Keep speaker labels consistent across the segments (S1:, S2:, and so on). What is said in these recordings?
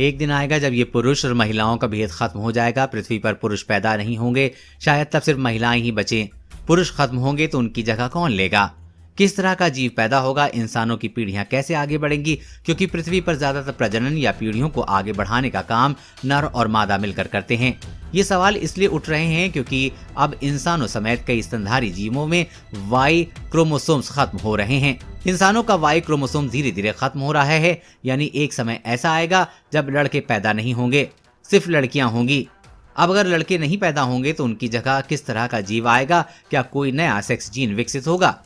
S1: एक दिन आएगा जब ये पुरुष और महिलाओं का भेद खत्म हो जाएगा, पृथ्वी पर पुरुष पैदा नहीं होंगे, शायद तब सिर्फ़ महिलाएँ ही बचे। पुरुष खत्म होंगे तो उनकी जगह कौन लेगा? किस तरह का जीव पैदा होगा, इंसानों की पीढ़ियाँ कैसे आगे बढ़ेंगी, क्योंकि पृथ्वी पर ज़्यादातर प्रजनन या पीढ़ियों को आगे बढ़ाने का काम नर और मादा मिलकर करते हैं। ये सवाल इसलिए उठ रहे हैं क्योंकि अब इंसानों समेत कई स्तनधारी जीवों में वाई क्रोमोसोम्स खत्म हो रहे हैं। इंसानों का वाई क्रोमोसोम धीरे धीरे खत्म हो रहा है, यानी एक समय ऐसा आएगा जब लड़के पैदा नहीं होंगे, सिर्फ़ लड़कियाँ होंगी। अब अगर लड़के नहीं पैदा होंगे तो उनकी जगह किस तरह का जीव आएगा, क्या कोई नया सेक्स जीन विकसित होगा?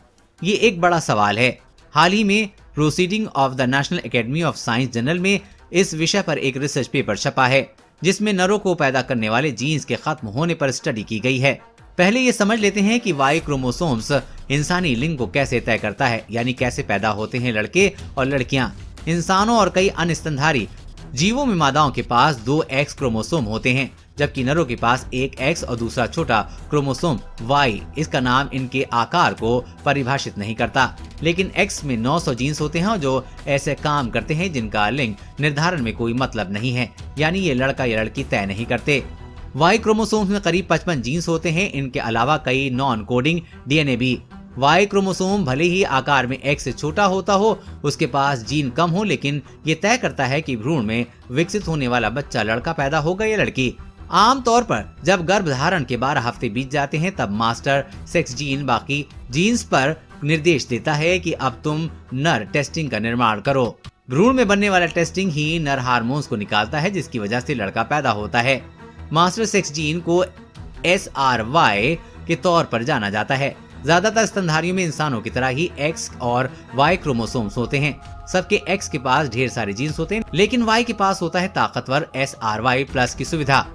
S1: ये एक बड़ा सवाल है। हाल ही में proceeding of the national academy of science journal में इस विषय पर एक रिसर्च पेपर छपा है, जिसमें नरों को पैदा करने वाले जीन्स के खत्म होने पर स्टडी की गई है। पहले ये समझ लेते हैं कि वाई क्रोमोसोम्स इंसानी लिंग को कैसे तय करता है, यानी कैसे पैदा होते हैं लड़के और लड़कियाँ। इंसानों और कई अन्य स्तनधारी जीवों में मादाओं के पास दो एक्स क्रोमोसोम होते हैं, जबकि नरों के पास एक एक्स और दूसरा छोटा क्रोमोसोम वाई इसका नाम इनके आकार को परिभाषित नहीं करता। लेकिन एक्स में 900 जीन्स होते हैं जो ऐसे काम करते हैं, जिनका लिंग निर्धारण में कोई मतलब नहीं है, यानी ये लड़का या लड़की तय नहीं करते। वाई क्रोमोसोम में करीब 55 जीन्स होते हैं। इनके अलावा कई नॉन कोडिंग डीएनए भी। वाई क्रोमोसोम भले ही आकार में एक्स से छोटा होता हो, उसके पास जीन कम हो, लेकिन ये तय करता है कि भ्रूण में विकसित होने वाला बच्चा लड़का पैदा होगा या लड़की। आमतौर पर जब गर्भ धारण के बारह हफ़्ते बीत जाते हैं, तब मास्टर सेक्स जीन बाकी जीन्स पर निर्देश देता है कि अब तुम नर टेस्टिंग का निर्माण करो। भ्रूण में बनने वाला टेस्टिंग ही नर हार्मोन्स को निकालता है, जिसकी वजह से लड़का पैदा होता है। मास्टर सेक्स जीन को एस आर के तौर पर जाना जाता है। ज़्यादातर स्तनधारियों में इंसानों की तरह ही एक्स और वाई क्रोमोसोम्स होते हैं। सबके एक्स के पास ढेर सारे जीन्स होते हैं, लेकिन वाई के पास होता है ताकतवर एस आर वाई प्लस की सुविधा।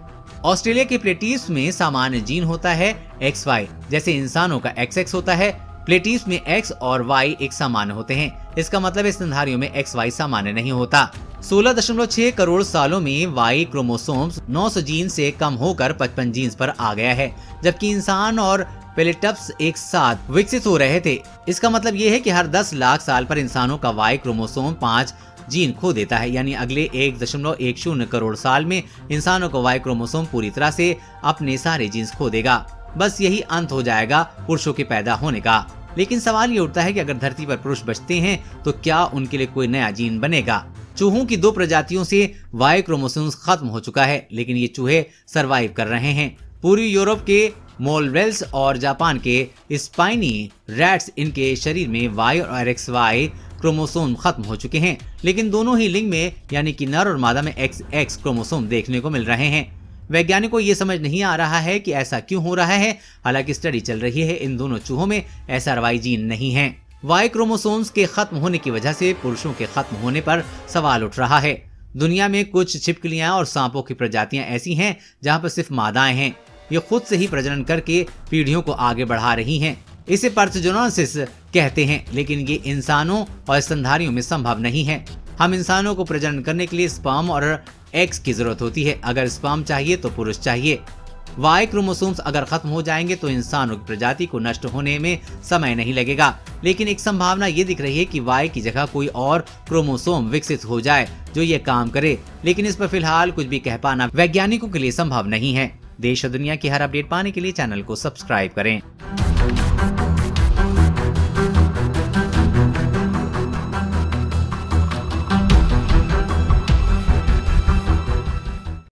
S1: ऑस्ट्रेलिया के प्लेटिस में सामान्य जीन होता है एक्स वाई जैसे इंसानों का एक्स एक्स होता है प्लेटिस में एक्स और वाई एक सामान्य होते हैं। इसका मतलब स्तनधारियों में एक्स वाई सामान्य नहीं होता। 16.6 करोड़ सालों में वाई क्रोमोसोम्स 900 जीन से कम होकर 55 जीन्स पर आ गया है, जबकि इंसान और पेलेटप्स एक साथ विकसित हो रहे थे। इसका मतलब ये है कि हर 10 लाख साल पर इंसानों का वाई क्रोमोसोम पाँच जीन खो देता है, यानी अगले एक दशमलव एक शून्य करोड़ साल में इंसानों को वाई क्रोमोसोम पूरी तरह से अपने सारे जीन्स खो देगा। बस यही अंत हो जाएगा पुरुषों के पैदा होने का। लेकिन सवाल ये उठता है कि अगर धरती पर पुरुष बचते हैं तो क्या उनके लिए कोई नया जीन बनेगा? चूहों की दो प्रजातियों से वाई क्रोमोसोम्स खत्म हो चुका है, लेकिन ये चूहे सरवाइव कर रहे हैं। पूर्वी यूरोप के मोलवेल्स और जापान के स्पाइनी रैट्स, इनके शरीर में वाई और एक्स वाई क्रोमोसोम खत्म हो चुके हैं। लेकिन दोनों ही लिंग में, यानी कि नर और मादा में एक्स एक्स क्रोमोसोम देखने को मिल रहे हैं। वैज्ञानिकों ये समझ नहीं आ रहा है कि ऐसा क्यों हो रहा है। हालाँकि स्टडी चल रही है, इन दोनों चूहों में वाई जीन नहीं है। वाई क्रोमोसोम्स के खत्म होने की वजह से पुरुषों के खत्म होने पर सवाल उठ रहा है। दुनिया में कुछ छिपकलियाँ और सांपों की प्रजातियाँ ऐसी हैं जहाँ पर सिर्फ़ मादाएँ हैं। ये खुद से ही प्रजनन करके पीढ़ियों को आगे बढ़ा रही हैं। इसे पार्थोजेनोसिस कहते हैं, लेकिन ये इंसानों और स्तनधारियों में संभव नहीं है। हम इंसानों को प्रजनन करने के लिए स्पर्म और एक्स की ज़रूरत होती है। अगर स्पर्म चाहिए तो पुरुष चाहिए। वाई क्रोमोसोम्स अगर खत्म हो जाएँगे तो इंसानों की प्रजाति को नष्ट होने में समय नहीं लगेगा। लेकिन एक संभावना ये दिख रही है कि वाई की जगह कोई और क्रोमोसोम विकसित हो जाए जो ये काम करे। लेकिन इस पर फ़िलहाल कुछ भी कह पाना वैज्ञानिकों के लिए संभव नहीं है। देश और दुनिया की हर अपडेट पाने के लिए चैनल को सब्सक्राइब करें।